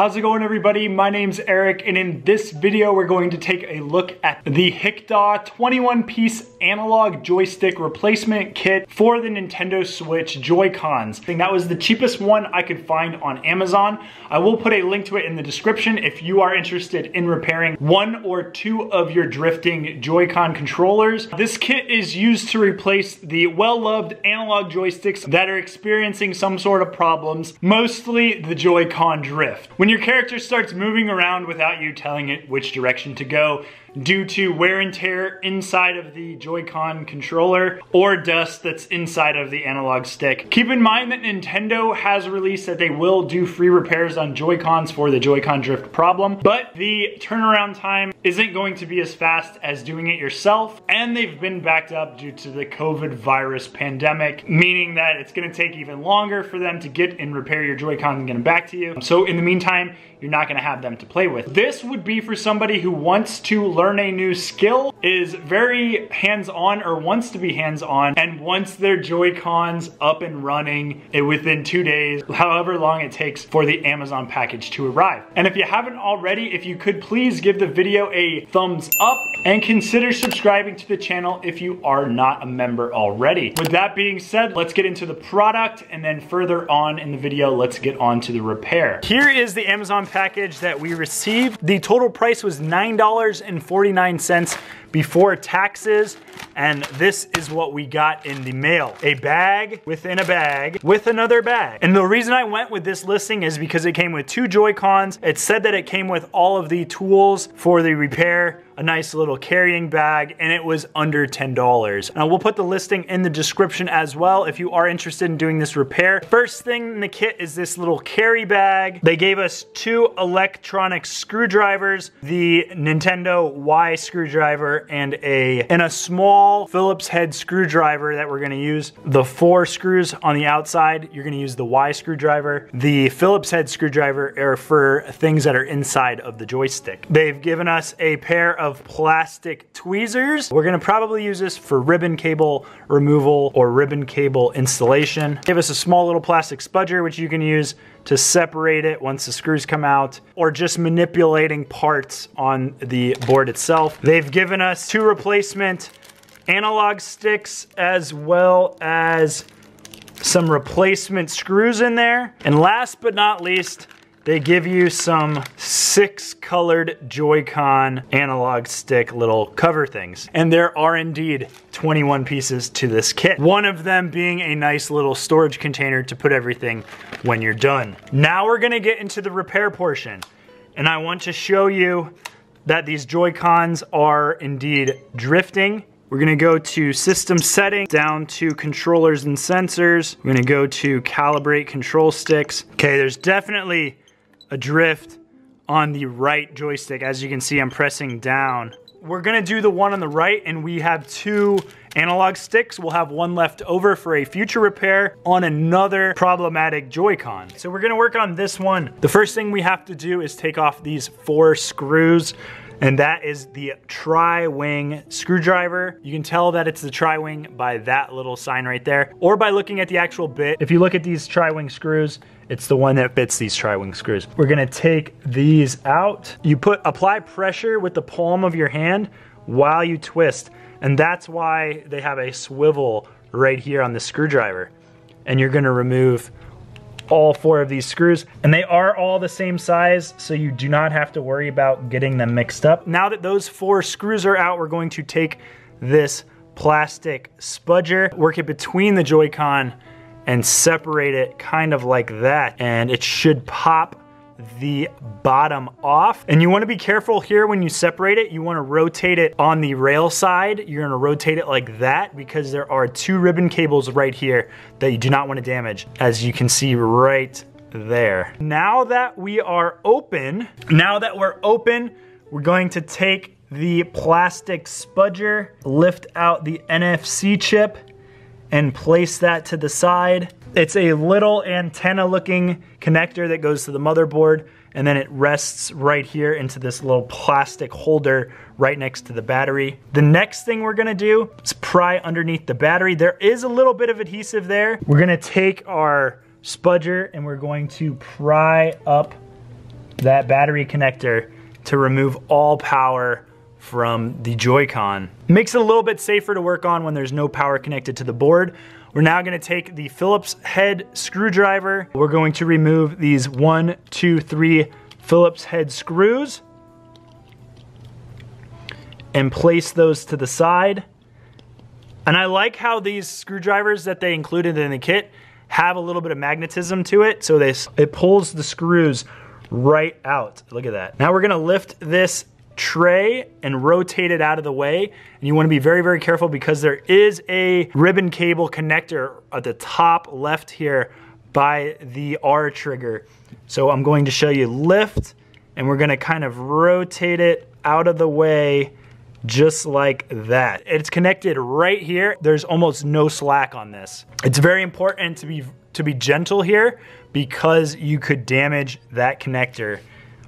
How's it going everybody? My name's Eric and in this video we're going to take a look at the Hicdaw 21 piece analog joystick replacement kit for the Nintendo Switch Joy-Cons. I think that was the cheapest one I could find on Amazon. I will put a link to it in the description if you are interested in repairing one or two of your drifting Joy-Con controllers. This kit is used to replace the well-loved analog joysticks that are experiencing some sort of problems, mostly the Joy-Con drift. When your character starts moving around without you telling it which direction to go, due to wear and tear inside of the Joy-Con controller or dust that's inside of the analog stick. Keep in mind that Nintendo has released that they will do free repairs on Joy-Cons for the Joy-Con drift problem, but the turnaround time isn't going to be as fast as doing it yourself, and they've been backed up due to the COVID virus pandemic, meaning that it's gonna take even longer for them to get and repair your Joy-Con and get them back to you. So in the meantime, you're not gonna have them to play with. This would be for somebody who wants to learn a new skill, is very hands-on or wants to be hands-on, and wants their Joy-Cons up and running within two days, however long it takes for the Amazon package to arrive. And if you haven't already, if you could please give the video a thumbs up and consider subscribing to the channel if you are not a member already. With that being said, let's get into the product and then further on in the video, let's get on to the repair. Here is the Amazon package that we received. The total price was $9.49 before taxes. And this is what we got in the mail. A bag within a bag with another bag. And the reason I went with this listing is because it came with two Joy-Cons. It said that it came with all of the tools for the repair, a nice little carrying bag, and it was under $10. Now we'll put the listing in the description as well if you are interested in doing this repair. First thing in the kit is this little carry bag. They gave us two electronic screwdrivers, the Nintendo Y screwdriver and a, and a small Phillips head screwdriver that we're gonna use. The four screws on the outside, you're gonna use the Y screwdriver. The Phillips head screwdriver are for things that are inside of the joystick. They've given us a pair of plastic tweezers. We're gonna probably use this for ribbon cable removal or ribbon cable installation. Give us a small little plastic spudger, which you can use to separate it once the screws come out, or just manipulating parts on the board itself. They've given us two replacement analog sticks as well as some replacement screws in there. And last but not least, they give you some six colored Joy-Con analog stick little cover things. And there are indeed 21 pieces to this kit. One of them being a nice little storage container to put everything when you're done. Now we're gonna get into the repair portion. And I want to show you that these Joy-Cons are indeed drifting we're gonna go to system settings, down to controllers and sensors. We're gonna go to calibrate control sticks. Okay, there's definitely a drift on the right joystick. As you can see, I'm pressing down. We're gonna do the one on the right and we have two analog sticks. We'll have one left over for a future repair on another problematic Joy-Con. So we're gonna work on this one. The first thing we have to do is take off these four screws and that is the tri-wing screwdriver. You can tell that it's the tri-wing by that little sign right there, or by looking at the actual bit. If you look at these tri-wing screws, it's the one that fits these tri-wing screws. We're gonna take these out. You put apply pressure with the palm of your hand while you twist, and that's why they have a swivel right here on the screwdriver. And you're gonna remove all four of these screws and they are all the same size so you do not have to worry about getting them mixed up. Now that those four screws are out, we're going to take this plastic spudger, work it between the Joy-Con and separate it kind of like that and it should pop the bottom off. And you wanna be careful here when you separate it. You wanna rotate it on the rail side. You're gonna rotate it like that because there are two ribbon cables right here that you do not wanna damage, as you can see right there. Now that we are open, now that we're open, we're going to take the plastic spudger, lift out the NFC chip, and place that to the side. It's a little antenna looking connector that goes to the motherboard and then it rests right here into this little plastic holder right next to the battery. The next thing we're gonna do is pry underneath the battery. There is a little bit of adhesive there. We're gonna take our spudger and we're going to pry up that battery connector to remove all power from the Joy-Con. Makes it a little bit safer to work on when there's no power connected to the board. We're now gonna take the Phillips head screwdriver. We're going to remove these one, two, three Phillips head screws and place those to the side. And I like how these screwdrivers that they included in the kit have a little bit of magnetism to it. So this it pulls the screws right out. Look at that. Now we're gonna lift this tray and rotate it out of the way. And you wanna be very, very careful because there is a ribbon cable connector at the top left here by the R trigger. So I'm going to show you lift and we're gonna kind of rotate it out of the way just like that. It's connected right here. There's almost no slack on this. It's very important to be to be gentle here because you could damage that connector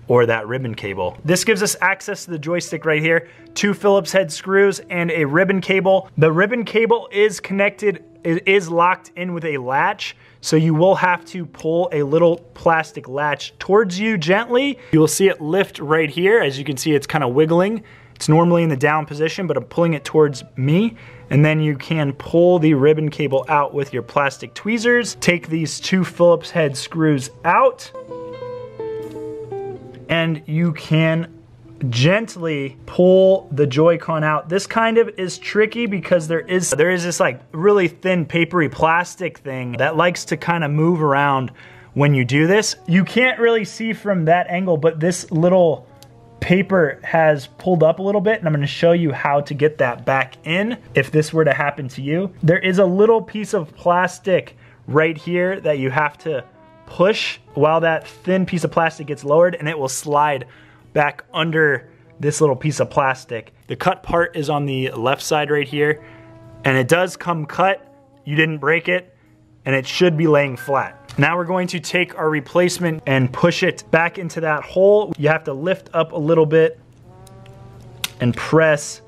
or that ribbon cable. This gives us access to the joystick right here, two Phillips head screws and a ribbon cable. The ribbon cable is connected, it is locked in with a latch, so you will have to pull a little plastic latch towards you gently. You will see it lift right here. As you can see, it's kind of wiggling. It's normally in the down position, but I'm pulling it towards me. And then you can pull the ribbon cable out with your plastic tweezers. Take these two Phillips head screws out. And you can gently pull the Joy-Con out. This kind of is tricky because there is there is this like really thin papery plastic thing that likes to kind of move around when you do this. You can't really see from that angle, but this little paper has pulled up a little bit and I'm gonna show you how to get that back in if this were to happen to you. There is a little piece of plastic right here that you have to push while that thin piece of plastic gets lowered and it will slide back under this little piece of plastic. The cut part is on the left side right here and it does come cut. You didn't break it and it should be laying flat. Now we're going to take our replacement and push it back into that hole. You have to lift up a little bit and press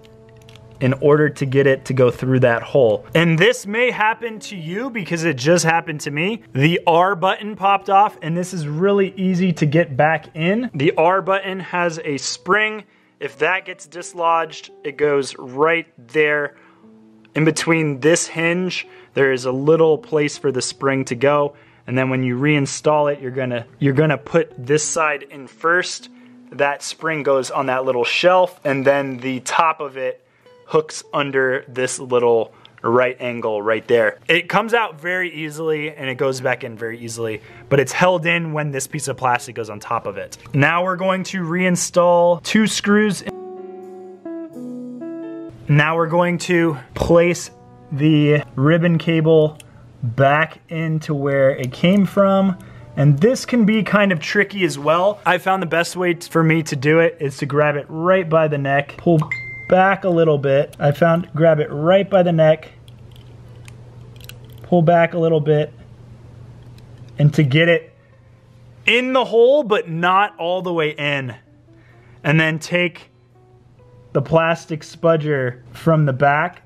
in order to get it to go through that hole. And this may happen to you because it just happened to me. The R button popped off and this is really easy to get back in. The R button has a spring. If that gets dislodged, it goes right there in between this hinge. There is a little place for the spring to go. And then when you reinstall it, you're gonna, you're gonna put this side in first. That spring goes on that little shelf and then the top of it hooks under this little right angle right there. It comes out very easily and it goes back in very easily, but it's held in when this piece of plastic goes on top of it. Now we're going to reinstall two screws. Now we're going to place the ribbon cable back into where it came from. And this can be kind of tricky as well. I found the best way for me to do it is to grab it right by the neck, pull back a little bit. I found grab it right by the neck, pull back a little bit, and to get it in the hole, but not all the way in. And then take the plastic spudger from the back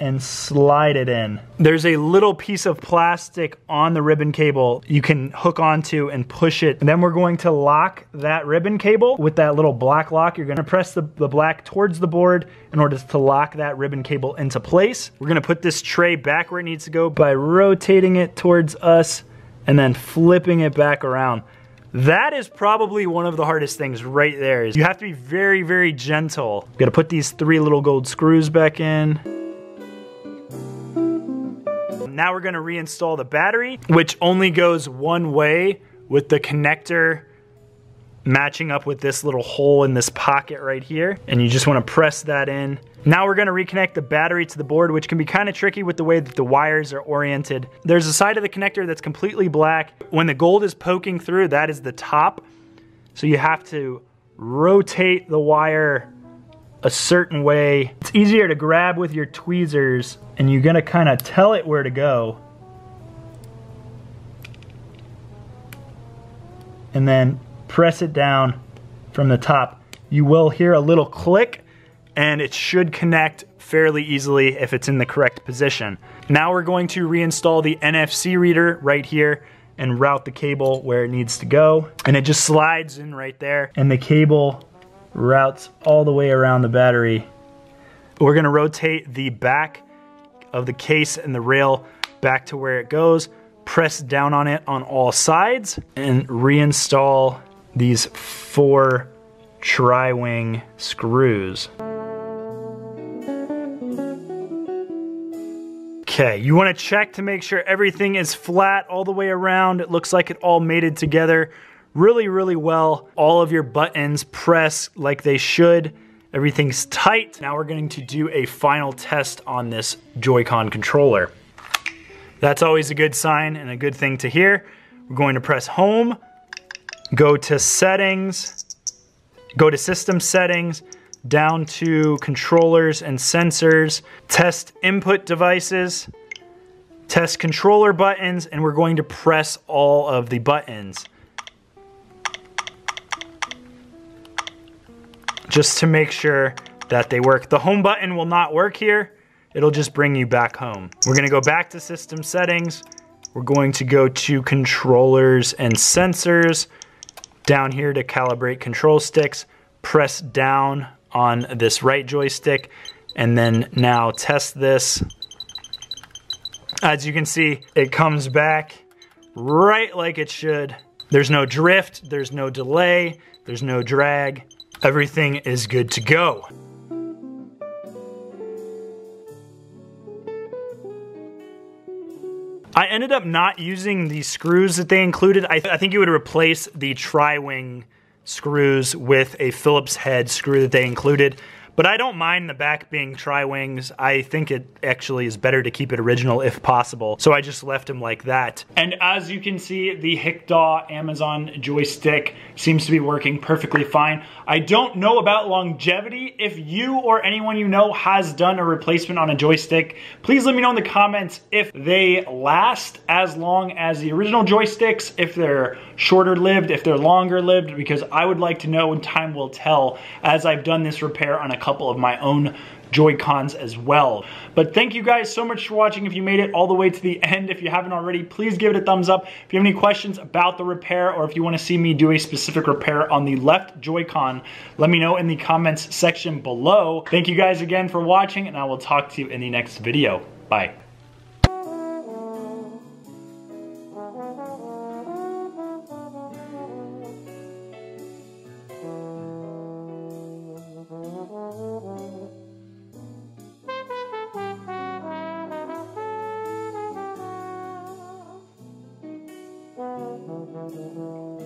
and slide it in. There's a little piece of plastic on the ribbon cable you can hook onto and push it. And then we're going to lock that ribbon cable with that little black lock. You're gonna press the, the black towards the board in order to lock that ribbon cable into place. We're gonna put this tray back where it needs to go by rotating it towards us and then flipping it back around. That is probably one of the hardest things right there. Is you have to be very, very gentle. You gotta put these three little gold screws back in. Now we're gonna reinstall the battery, which only goes one way with the connector matching up with this little hole in this pocket right here. And you just wanna press that in. Now we're gonna reconnect the battery to the board, which can be kind of tricky with the way that the wires are oriented. There's a side of the connector that's completely black. When the gold is poking through, that is the top. So you have to rotate the wire a certain way. It's easier to grab with your tweezers and you're gonna kind of tell it where to go. And then press it down from the top. You will hear a little click and it should connect fairly easily if it's in the correct position. Now we're going to reinstall the NFC reader right here and route the cable where it needs to go. And it just slides in right there and the cable routes all the way around the battery. We're gonna rotate the back of the case and the rail back to where it goes, press down on it on all sides, and reinstall these four tri-wing screws. Okay, you wanna check to make sure everything is flat all the way around. It looks like it all mated together really, really well. All of your buttons press like they should. Everything's tight. Now we're going to do a final test on this Joy-Con controller. That's always a good sign and a good thing to hear. We're going to press home, go to settings, go to system settings, down to controllers and sensors, test input devices, test controller buttons, and we're going to press all of the buttons. Just to make sure that they work. The home button will not work here. It'll just bring you back home. We're gonna go back to system settings. We're going to go to controllers and sensors. Down here to calibrate control sticks, press down on this right joystick and then now test this. As you can see, it comes back right like it should. There's no drift, there's no delay, there's no drag. Everything is good to go. I ended up not using the screws that they included. I, th I think you would replace the tri-wing screws with a Phillips head screw that they included. But I don't mind the back being tri-wings. I think it actually is better to keep it original if possible. So I just left them like that. And as you can see, the Hicdaw Amazon joystick seems to be working perfectly fine. I don't know about longevity. If you or anyone you know has done a replacement on a joystick, please let me know in the comments if they last as long as the original joysticks, if they're shorter lived, if they're longer lived, because I would like to know and time will tell as I've done this repair on a couple of my own Joy-Cons as well. But thank you guys so much for watching. If you made it all the way to the end, if you haven't already, please give it a thumbs up. If you have any questions about the repair or if you wanna see me do a specific repair on the left Joy-Con, let me know in the comments section below. Thank you guys again for watching and I will talk to you in the next video. Bye.